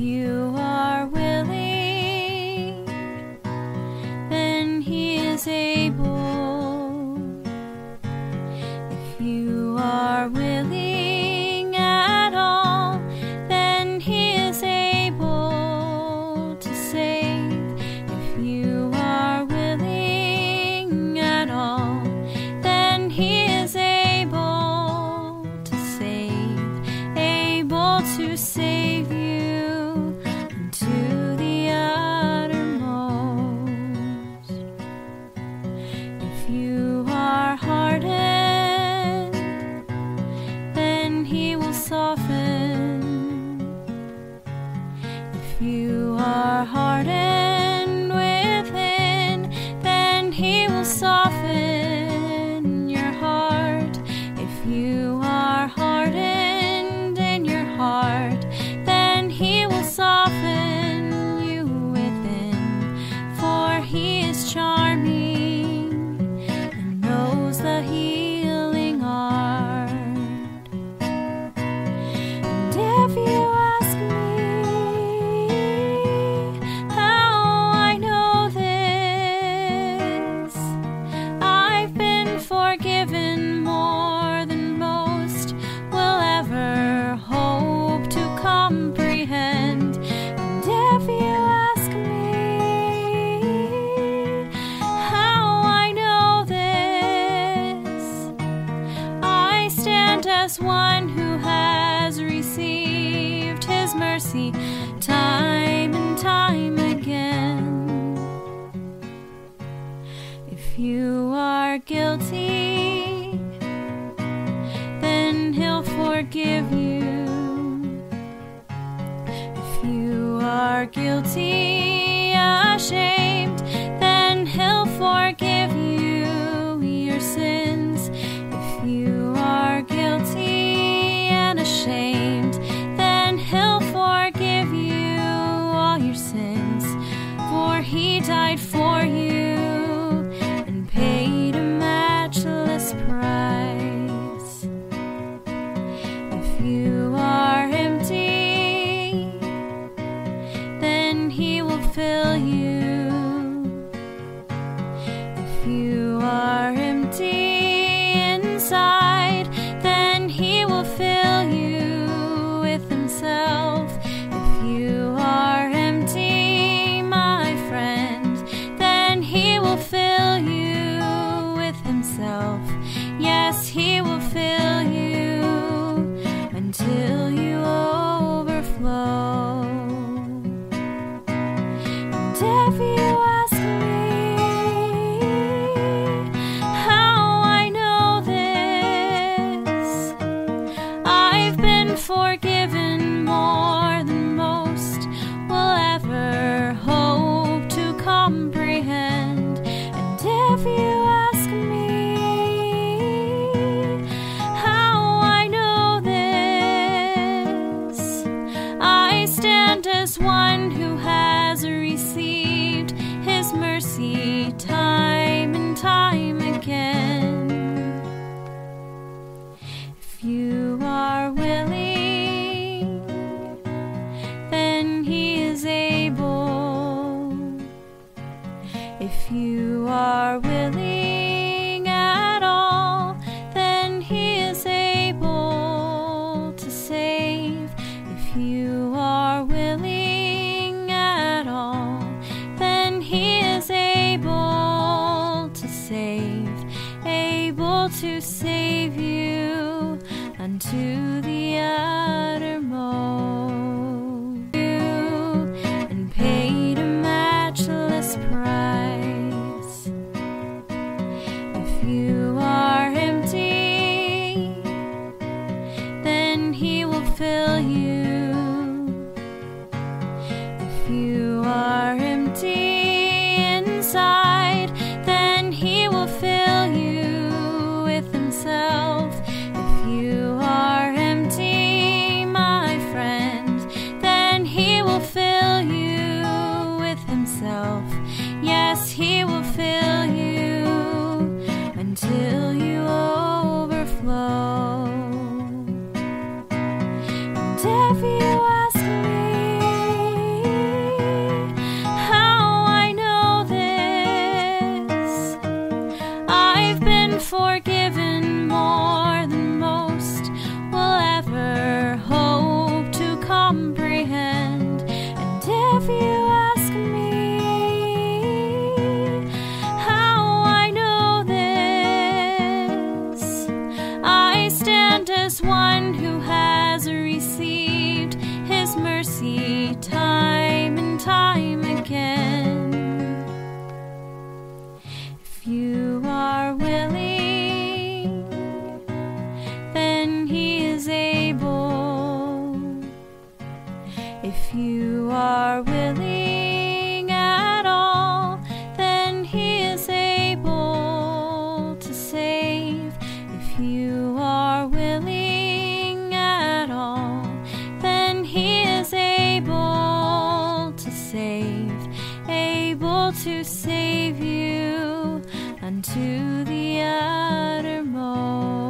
you soft. comprehend. And if you ask me how I know this, I stand as one who has received his mercy time and time again. If you are guilty, then he'll forgive you. guilty, ashamed, then He'll forgive you your sins. If you are guilty and ashamed, then He'll forgive you all your sins. For He died for you are willing. fill as one who has received his mercy time and time again. If you are willing, to save you unto the uttermost.